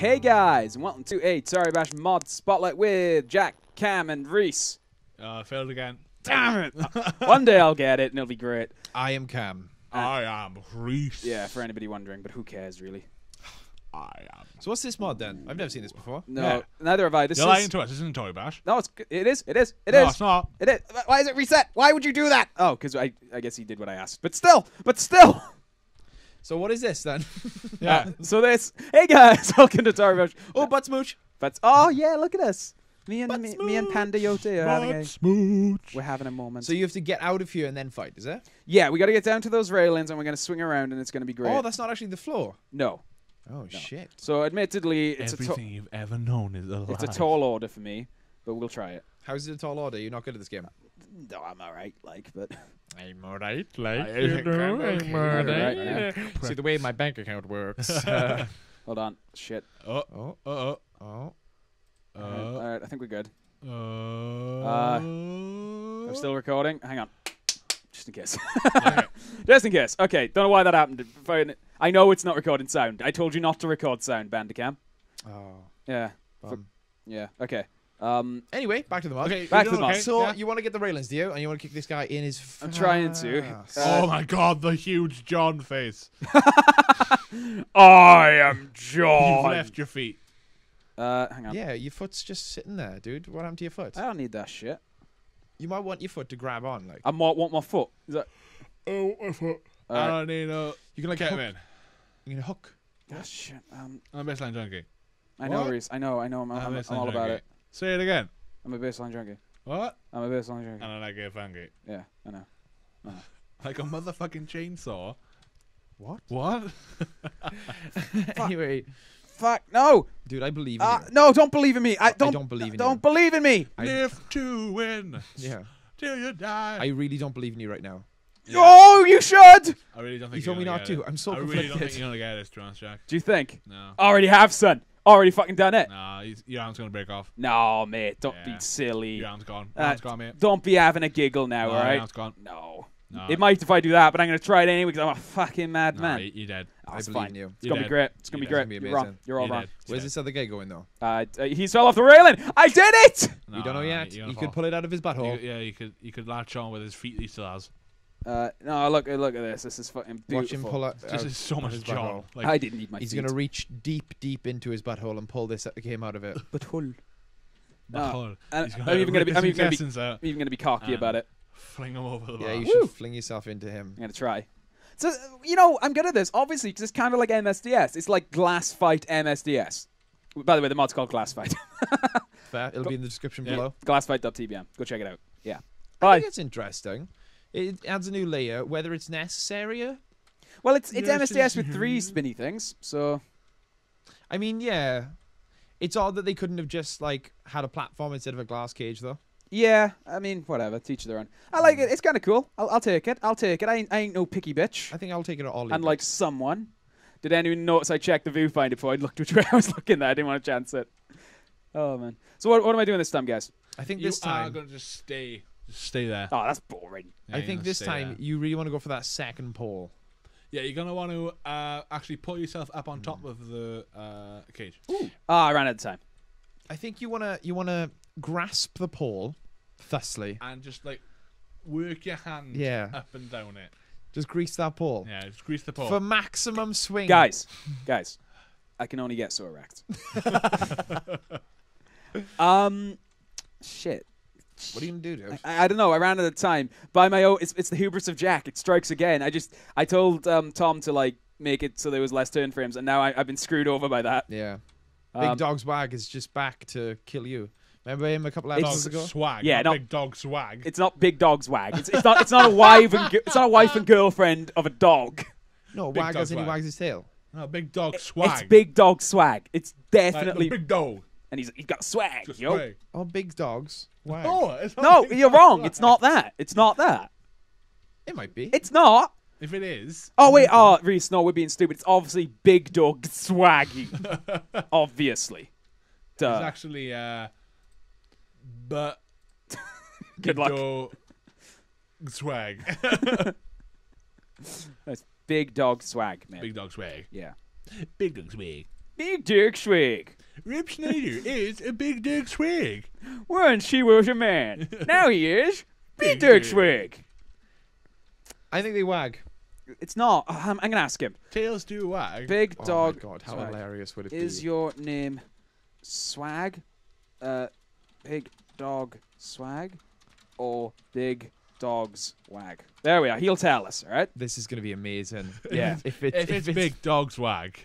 Hey guys, and welcome to a Toribash Mod Spotlight with Jack, Cam, and Reese. Uh, failed again. Damn it! One day I'll get it and it'll be great. I am Cam. I am Reese. Yeah, for anybody wondering, but who cares really? I am. So what's this mod then? I've never seen this before. No, Yeah. neither have I. This You're is lying to us. This isn't Toribash. no, it's it is it is it no, is it's not. it is. Why is it reset? Why would you do that? Oh, because I I guess he did what I asked, but still, but still. So what is this then? Yeah. Uh, so this, hey guys, welcome to Toribash. oh, butt smooch. But oh yeah, look at us. Me and me, me and Panda Yote are having a Butt smooch. we're having a moment. So you have to get out of here and then fight, is it? yeah, we got to get down to those railings and we're gonna swing around and it's gonna be great. Oh, that's not actually the floor. no. Oh shit. So admittedly, it's a to- Everything you've ever known is a lie. it's a tall order for me, but we'll try it. How's it a tall order? You're not good at this game. No, I'm all right, like, but I'm alright, like like you know, I'm alright, yeah. See the way my bank account works. hold on, shit. Oh, oh, uh, uh, oh. uh, all right, I think we're good. uh, I'm still recording. Hang on, just in case. Okay. just in case. Okay, don't know why that happened. I know it's not recording sound. I told you not to record sound, Bandicam. Oh. Yeah, bum. yeah. Okay. Um, Anyway, back to the mod. Okay, Back you to the know, mod. okay, So yeah. you want to get the railings, do you? And you want to kick this guy in his. I'm trying to. Uh, oh my god, the huge John face. I am John. You've left your feet. Uh, hang on. yeah, your foot's just sitting there, dude. What happened to your foot? I don't need that shit. You might want your foot to grab on, like. I might want my foot. Is that? Oh, my foot. All I don't need a. You can like Get hook. him in. You can hook. Oh, shit. Um, I'm a baseline junkie. I know, What? Reese. I know. I know. I'm, I'm, I'm a I'm baseline all about it. Say it again. I'm a baseline junkie. What? I'm a baseline junkie. And I like a funky. Yeah, I know. Like a motherfucking chainsaw. What? What? anyway, Fuck no! dude, I believe in Uh, you. no, don't believe in me. I don't. don't believe in Don't you. believe in me. I- Live to win. Yeah. Till you die. I really don't believe in you right now. Oh, you should. I really don't think You told me not to. it. I'm so I really don't think conflicted. you're gonna get this, to be Jack. Do you think? No. Already have, son. Already fucking done it. Nah, he's, your arm's gonna break off. No, mate. Don't Yeah. be silly. Your arm's gone. Your Uh, arm's gone, mate. Don't be having a giggle now, No, all Your right? arm's gone. No. No. It might if I do that, but I'm gonna try it anyway because I'm a fucking No, madman. you- you're dead. Oh, I it's believe fine. in you. It's You're gonna be dead. great. It's gonna be You're great. dead. It's You're gonna wrong. amazing. You're all You're wrong. dead. Where's this other guy going though? Uh, uh, he fell off the railing. I did it. we don't know Nah, yet. you're He gonna could pull it out of his butthole. You- yeah, you could you could latch on with his feet he still has. Uh, no, look, look at this. This is fucking beautiful. Watch him pull out. This out is so of much his John. butthole. Like, I didn't need my He's gonna reach deep, deep into his butthole and pull this game out of it. But hull. butthole. And He's I'm gonna even gonna be. rip I'm his even gonna be. out, I'm even gonna be cocky about it. fling him over the Yeah, bar. you Woo. should fling yourself into him. I'm gonna try. So uh, you know, I'm good at this, obviously, because it's kind of like MSDS. It's like Glass Fight MSDS. By the way, the mod's called Glass Fight. Fair. It'll be in the description Yeah. below. Glassfight.tbm. Go check it out. Yeah. I Bye. think it's interesting. It adds a new layer, whether it's necessary. Well, it's it's Yes, MSDS with three spinny things. So I mean, yeah. It's odd that they couldn't have just like had a platform instead of a glass cage, though. yeah, I mean, whatever. Teach their own. I like mm. it. It's kind of cool. I'll, I'll take it. I'll take it. I ain't, I ain't no picky bitch. I think I'll take it at all. Unlike someone. Did anyone notice I checked the viewfinder before I looked which way I was looking there? I didn't want to chance it. Oh man. So what, what am I doing this time, guys? I think You this are time, gonna just stay there. Oh, that's boring. Yeah, I think this time there. you really want to go for that second pole. Yeah, you're gonna want to uh, actually pull yourself up on top of the uh, cage. Oh, I ran out of time. I think you wanna you wanna grasp the pole, thusly. and just like work your hand Yeah. up and down it. Just grease that pole Yeah, just grease the pole. for maximum swing. Guys, guys, I can only get so erect. um, shit. What are you gonna do, dude? I, I don't know. I ran out of time. By my own, it's, it's the hubris of Jack. It strikes again. I just I told um, Tom to like make it so there was less turn frames, and now I, I've been screwed over by that. Yeah. Big Um, Dog's Wag is just back to kill you. Remember him a couple dog episodes ago? swag. Yeah, not no- big dog swag. It's not big dog's wag. It's, it's not. It's not a wife and it's not a wife and girlfriend of a dog. No, Big Wag Dog's as in he Wag. wags his tail. no, big dog swag. It's big dog swag. It's Like definitely, big dog. And he's he's got swag. Just Yo. swag. Oh, Big Dog's Wag. Oh, it's not No, big you're dog wrong. swag. It's not that. It's not that. It might be. It's not. If it is, Oh wait, oh Reese, no, we're being stupid. It's obviously Big Dog Swaggy. obviously. it's actually uh, but Good luck. dog swag. That's Big Dog Swag, man. big dog swag. Yeah. Big dog swag. Big Dick Swig. Rip Schneider is a big dick swig. Once he was a man. now he is. Big Big Dick Dick. Swig. I think they wag. It's not. Oh, I'm, I'm going to ask him. Tails do wag. Big Oh Dog my god, how Swag. hilarious would it Is be? Is your name Swag? Uh, Big Dog Swag? Or Big Dogs Wag? There we are. He'll tell us, all right? This is gonna be amazing. Yeah. if it's, if it's big dogs swag.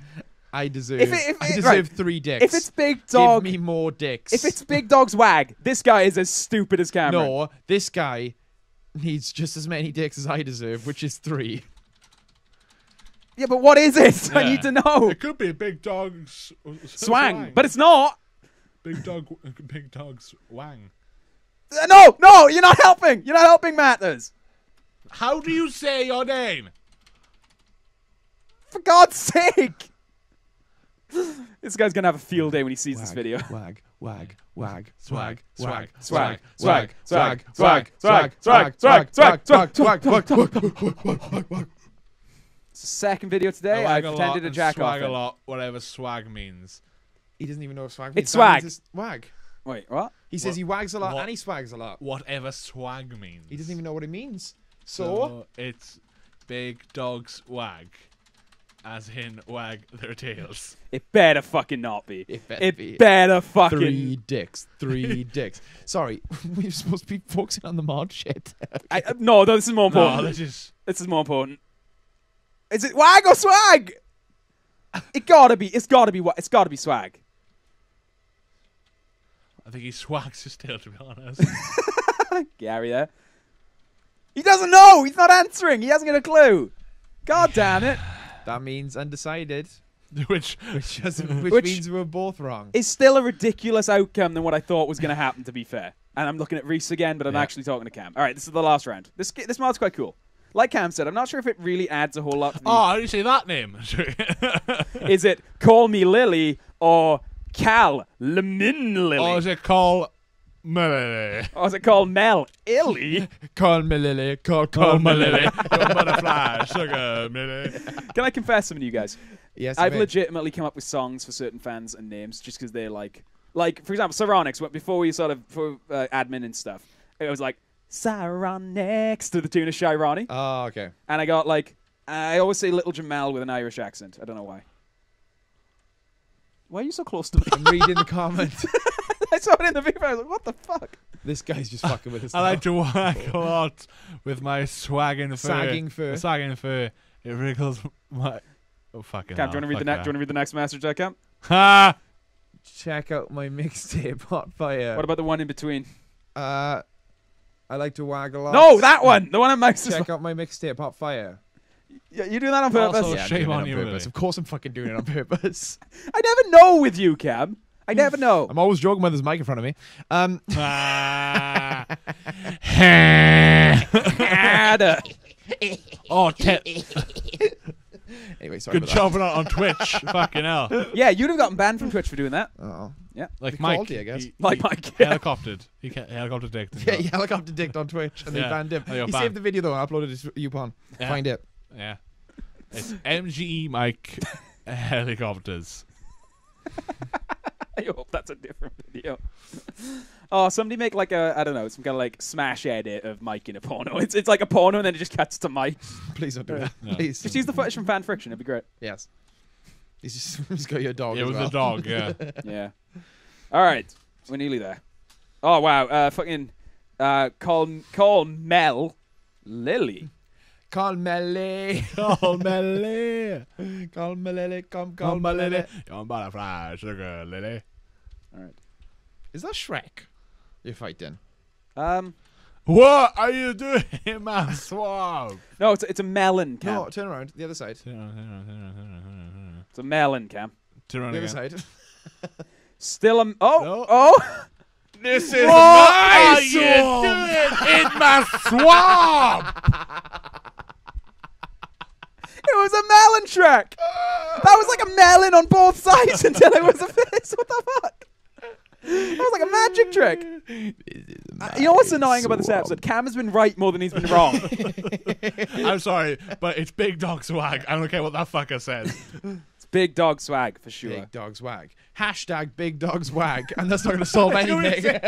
I deserve. If it- if I deserve right. three dicks. If it's Big Dog. give me more dicks. If it's Big Dog's Wag, this guy is as stupid as Cameron. no, this guy needs just as many dicks as I deserve, which is three. Yeah, but what is it? I need to know. It could be a big dog's Swang. But it's not. big dog. Big dog's wang. Uh, No, no, you're not helping. You're not helping matters. How do you say your name? For God's sake. This guy's gonna have a field day when he sees this video. Wag, wag, wag, Swag, swag, swag, swag, swag, swag, swag, swag, swag, swag, swag, swag, swag, swag, swag, swag, swag, swag. It's the second video today. I I've wag a lot pretended to jack off. swag a lot, whatever swag means. He doesn't even know what swag means. That means swag. Wag. Wait, what? He says he wags a lot and he swags a lot. Whatever swag means. He doesn't even know what it means. So, So it's big dogs wag, as in wag their tails. It better fucking not be. It better It be. better fucking. three dicks, three dicks. Sorry, we're supposed to be focusing on the mod shit. I, uh, no, no, this is more No, important. this is This is more important. Is it wag or swag? It gotta be. It's gotta be. wa- It's gotta be swag. I think he swags his tail to be honest. Gary there. He doesn't know. He's not answering. He hasn't got a clue. God damn it. That means undecided, Which which, doesn't, which, Which- means we're both wrong. It's still a ridiculous outcome than what I thought was going to happen, to be fair. And I'm looking at Reese again, but I'm Yeah. actually talking to Cam. All right, this is the last round. This this mod's quite cool. Like Cam said, I'm not sure if it really adds a whole lot. To the, Oh, how do you say that name? Is it Call Me Lily or Cal Lemin Lily? or is it called Melody? or is it called Mel Illy? Call me Lily, call, call Oh, me Lily. Butterfly, sugar, Melody. Can I confess something to you guys? Yes, I've legitimately come up with songs for certain fans and names just because they're like, like for example, Cyronics. wh- Before we sort of for uh, admin and stuff, it was like Cyronics to the tune of Shirani, Oh, okay. and I got like I always say Little Jamal with an Irish accent. I don't know why. Why are you so close to me? I'm reading the comment. I saw it in the video. I was like, what the fuck? this guy's just fucking with us. I now. like to whack a lot with my swagging fur. Sagging fur. Sagging fur. It wriggles my. Oh, fucking Cam, do you want hell, to read the fuck ne- that. do you want to read the next message I Cam? Ha! Check out my mixtape, Hot Fire. What about the one in between? Uh, I like to wag a lot. No, that one. The one on Mike's. Check out my mixtape, Hot Fire. Yeah, you doing that on purpose? Also- Oh, I'm shame doing it on you, purpose. Willie. Of course, I'm fucking doing it on purpose. I never know with you, Cam. I never know. I'm always joking when there's a mic in front of me. Um, Ah. Oh, te- anyway, sorry. good about job on, on Twitch. Fucking hell. yeah, you'd have gotten banned from Twitch for doing that. That. Oh. Yeah. Like Mike. quality, I guess. he- Like he Mike. Helicoptered. He ca- helicopter dick. Yeah, he helicopter dicked on Twitch and they banned him. Oh, you're he banned. saved the video though and uploaded it to YouPorn. Yeah. Find it. Yeah. It's MGE Mike helicopters. I hope that's a different video. Oh, somebody make like a I don't know some kind of like smash edit of Mike in a porno. It's it's like a porno and then it just cuts to Mike. Please don't do that. No. Please. Just use the footage from Fan Friction. It'd be great. Yes. He's just he's got your dog. Yeah, as with well. the dog, yeah. Yeah. All right, we're nearly there. Oh wow, uh, fucking uh, call call Mel Lily. Call Melly. Call me Call me Come, Call call me me Lily. Lily. Butterfly, sugar Lily. All right. Is that Shrek? You're fighting. Um, What are you doing in my swamp? no, it's a, it's a melon cam. No, turn around. The other side. Turn around, turn around, turn around, turn around, turn around. It's a melon cam. Turn around The other side. Still a oh No. oh. This is What my are you doing in my swamp? It was a melon track. That was like a melon on both sides until it was a face. What the fuck? That was like a magic trick. Uh, you know what's annoying about this episode? Cam has been right more than he's been wrong. I'm sorry, but it's big dog swag. I don't care what that fucker says. It's big dog swag for sure. Big dogs wag. Hashtag big dogs wag, and that's not going to solve anything.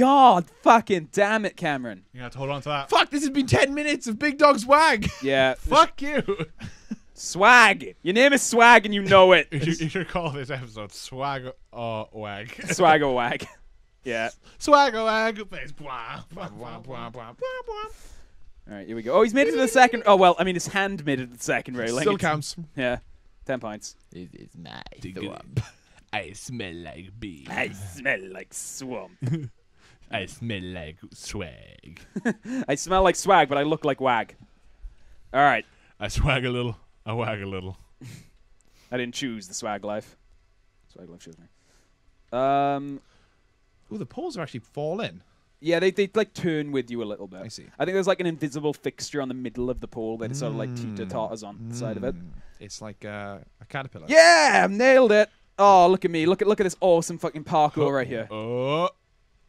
God fucking damn it, Cameron. You have to hold on to that. Fuck! This has been ten minutes of big dogs wag. Yeah. Fuck you. Swag. Your name is Swag and you know it. you, should, you should call this episode Swag or Wag. Swag or wag. Yeah. Swag or Wag. Blah, blah, Blah, blah, blah, blah. All right, here we go. Oh, he's made it to the second. Oh well, I mean, his hand made it to the second railing. Still It's- counts. Yeah, ten points. It is my swamp. I smell like bee. I smell like swamp. I smell like swag. I smell like swag, but I look like wag. All right, I swag a little. I wag a little. I didn't choose the swag life. Swag life chose me. Um, Oh, the poles are actually falling. yeah, they they like turn with you a little bit. I see. I think there's like an invisible fixture on the middle of the pole that it sort of like teeter totters on the side of it. Mm. It's like uh, a caterpillar. Yeah, I've nailed it. Oh, look at me! Look at look at this awesome fucking parkour right here. Oh.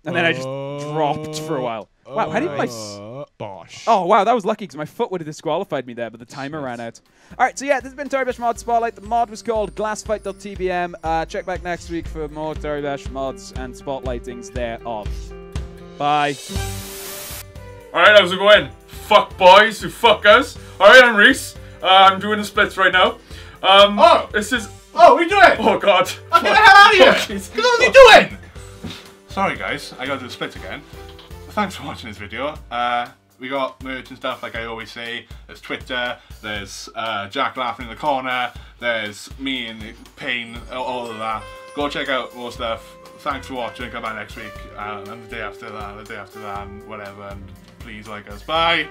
And then I just dropped for a while. Wow, how did my s- Uh, Bosh. Oh wow, that was lucky because my foot would have disqualified me there, but the timer ran out. All right, so yeah, this has been Toribash Mod Spotlight. The mod was called Glassfight.tbm. Uh, check back next week for more Toribash mods and spotlightings thereof. Bye. Alright, how's it going? Fuck boys who fuck us. Alright, I'm Reese. Uh, I'm doing the splits right now. Um, Oh! This is. Oh, what are you doing? Oh god. Get the hell out of here! Fuck, it's- What are you doing? Sorry, guys. I got to do the splits again. Thanks for watching this video. Uh, we got merch and stuff, like I always say. There's Twitter. There's uh, Jack laughing in the corner. There's me in pain. all- All of that. Go check out more stuff. Thanks for watching. Come back next week, uh, and the day after that, the day after that, and whatever. And please like us. Bye.